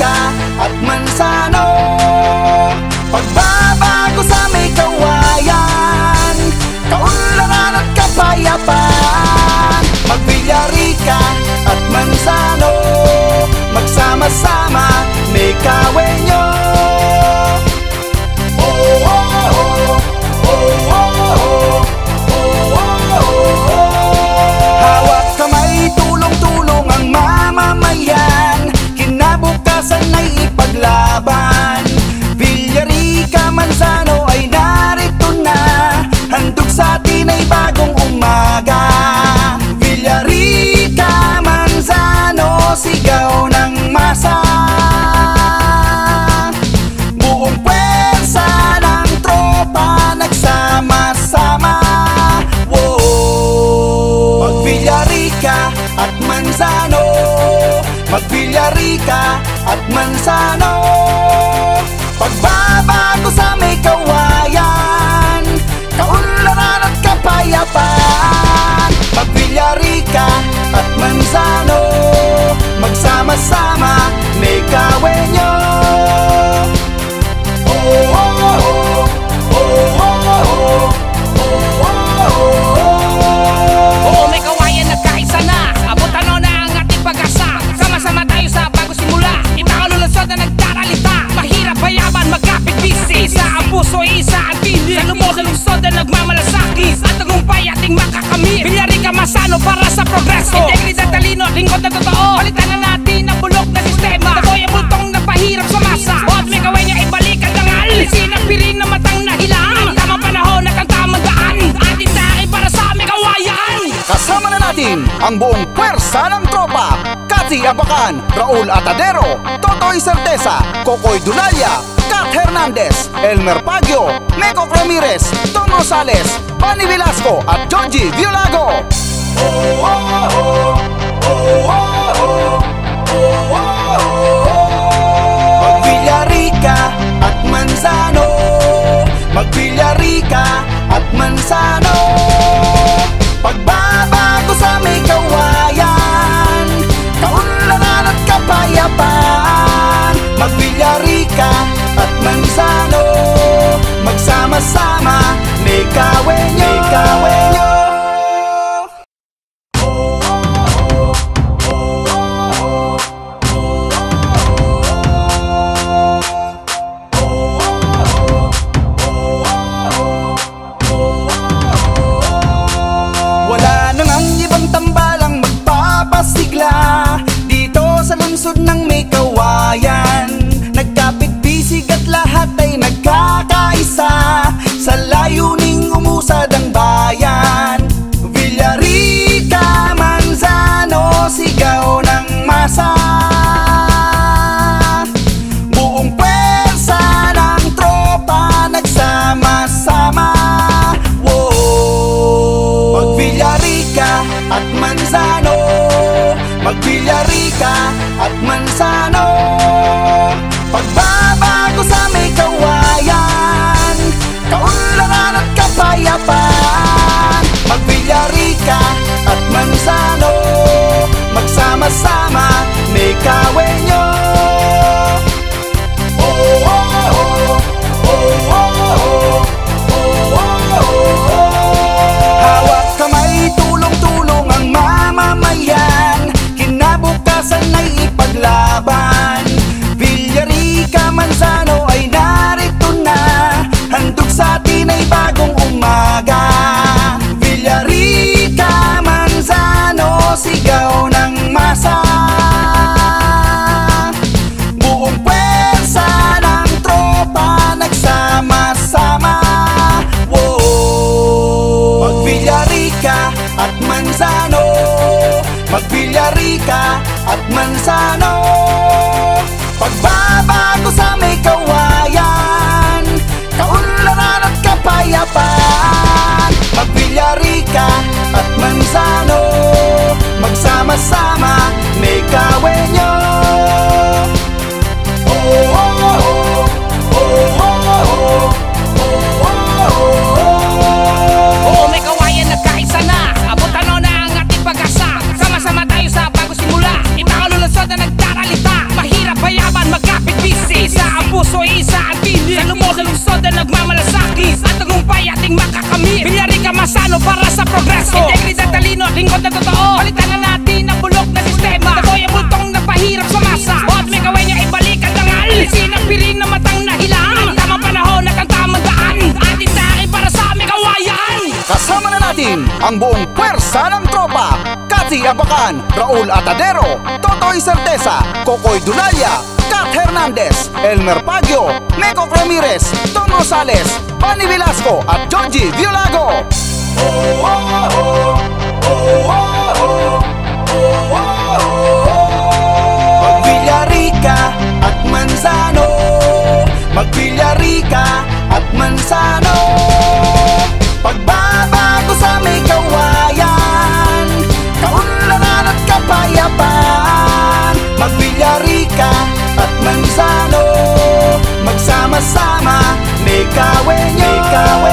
manika at mansano. Pagbabago sa may kawayan Kaunlaran at kapayapaan Magbilyarika at mansano. Magsama-sama may kawenyo. pagkasan ay ipaglaban? Villarica Manzano ay narito na? Handog sa atin ay bagong umaga. Villarica Manzano, sigaw ng masa? Buong pwersa ng tropa nagsama-sama. Whoa! Pag Villarica at Manzano Magbilyarika at mansano. Pagbabago sa may kawayan Kaunlaran at kapayapaan. Magbilyarika at mansano Magsama-sama may kawenyo. Oh, oh, oh, oh, oh, oh, oh. ang buong pwersa ng tropa. Kathy Abakan, Raul Atadero, Totoy Certeza, Kokoy Dunaya, Kat Hernandez, Elmer Pagio, Neko Ramirez, Tom Rosales, Manny Velasco at Georgie Violago. Oh, oh, oh, oh, oh. sama Neka wenyo Neka babá. Mantika at Manzano ang buong pwersa ng tropa. Kathy Abakan, Raul Atadero, Totoy Certeza, Kokoy Dunaya, Kat Hernandez, Elmer Pagio, Neko Ramirez, Tom Rosales, Manny Velasco at Georgie Violago. Oh, oh, oh, oh, oh, oh. Ikaw ay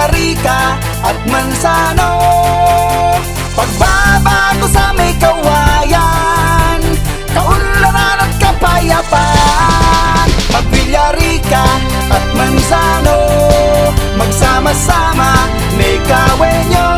Costa Rica at Mansano Pagbabago sa may kawayan Kaunlaran at kapayapaan. At Villarica at Mansano Magsama-sama may kawenyo.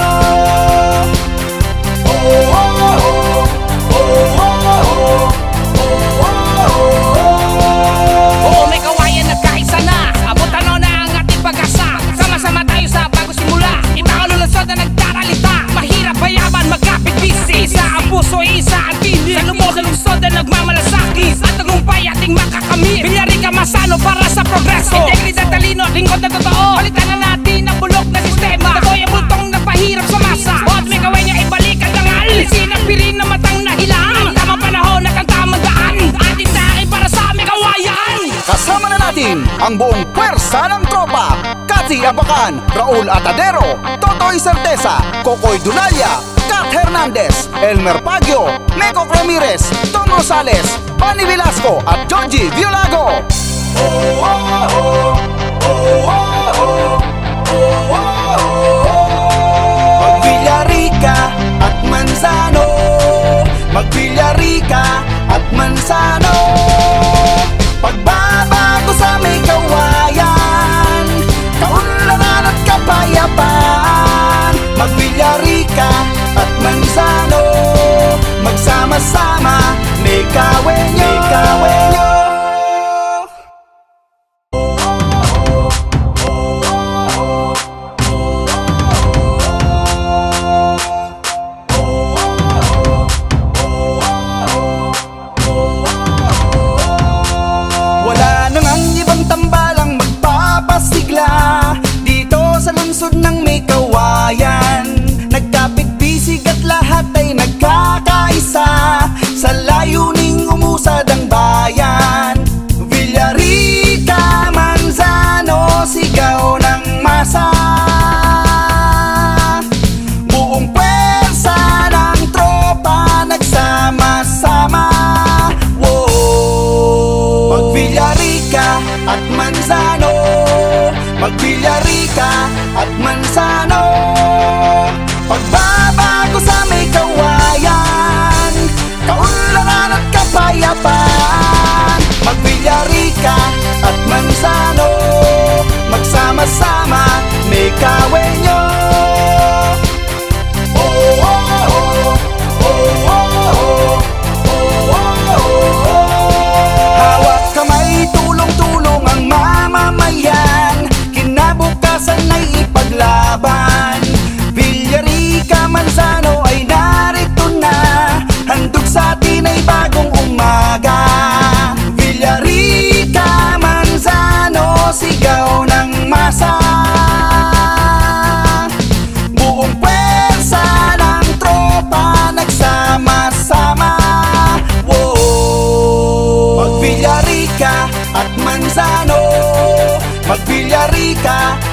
ang buong pwersa ng tropa. Katsi Abakan, Raul Atadero, Totoy Certeza, Kokoy Dunaya, Kat Hernandez, Elmer Pagio, Neko Ramirez, Tom Rosales, Manny Velasco at Georgie Violago. Oh, oh, oh, oh, oh, oh, oh, oh, oh, oh, oh, oh, oh, oh, oh, oh, Japan Magbilyarika at mansano. Magsama-sama, may kawin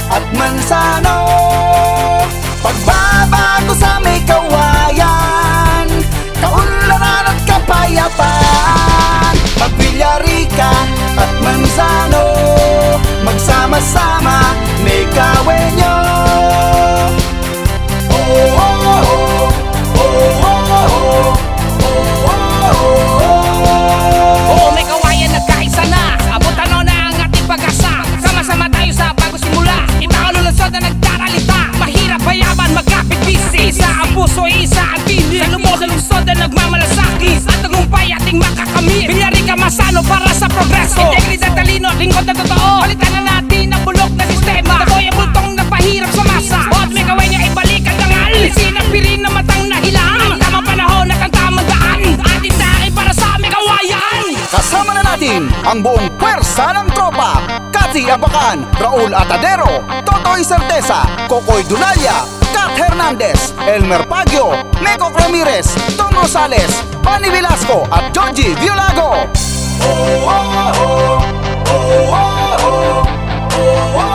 at mansano Pagbabago sa may kawayan Kaunlaran at kapayapaan. Magbilyarika at mansano Magsama-sama may kawenyo. natin ang buong pwersa ng tropa. Kati Abakan, Raul Atadero, Totoy Certeza, Kokoy Dunaya, Kat Hernandez, Elmer Pagyo, Neko Ramirez, Tom Rosales, Manny Velasco at Georgie Violago. Oh, oh, oh, oh, oh, oh, oh, oh.